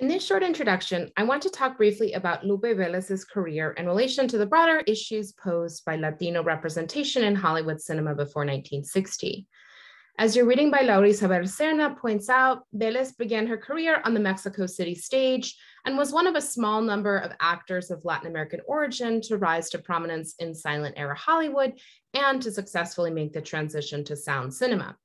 In this short introduction, I want to talk briefly about Lupe Velez's career in relation to the broader issues posed by Latino representation in Hollywood cinema before 1960. As your reading by Laura Isabel Serna points out, Velez began her career on the Mexico City stage and was one of a small number of actors of Latin American origin to rise to prominence in silent era Hollywood and to successfully make the transition to sound cinema.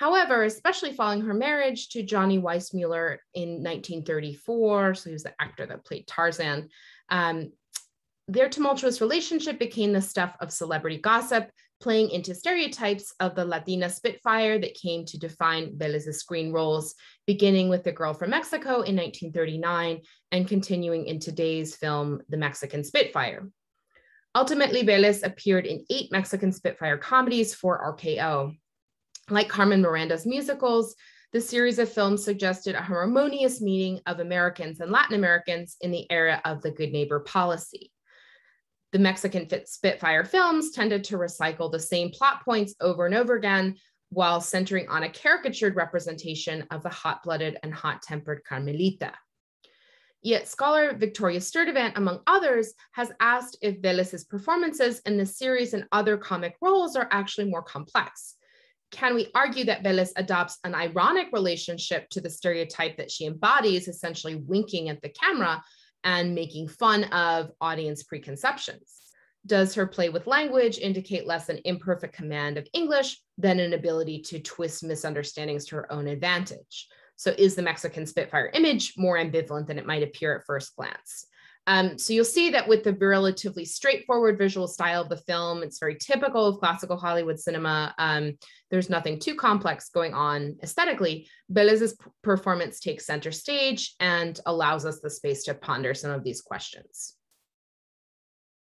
However, especially following her marriage to Johnny Weissmuller in 1934, so he was the actor that played Tarzan, um, their tumultuous relationship became the stuff of celebrity gossip, playing into stereotypes of the Latina Spitfire that came to define Velez's screen roles, beginning with The Girl from Mexico in 1939 and continuing in today's film, The Mexican Spitfire. Ultimately, Velez appeared in eight Mexican Spitfire comedies for RKO. Like Carmen Miranda's musicals, the series of films suggested a harmonious meeting of Americans and Latin Americans in the era of the good neighbor policy. The Mexican Spitfire films tended to recycle the same plot points over and over again while centering on a caricatured representation of the hot blooded and hot tempered Carmelita. Yet scholar Victoria Sturtevant, among others, has asked if Velez's performances in the series and other comic roles are actually more complex can we argue that Velez adopts an ironic relationship to the stereotype that she embodies, essentially winking at the camera and making fun of audience preconceptions? Does her play with language indicate less an imperfect command of English than an ability to twist misunderstandings to her own advantage? So, is the Mexican Spitfire image more ambivalent than it might appear at first glance? Um, so you'll see that with the relatively straightforward visual style of the film, it's very typical of classical Hollywood cinema. Um, there's nothing too complex going on aesthetically. Velez's performance takes center stage and allows us the space to ponder some of these questions.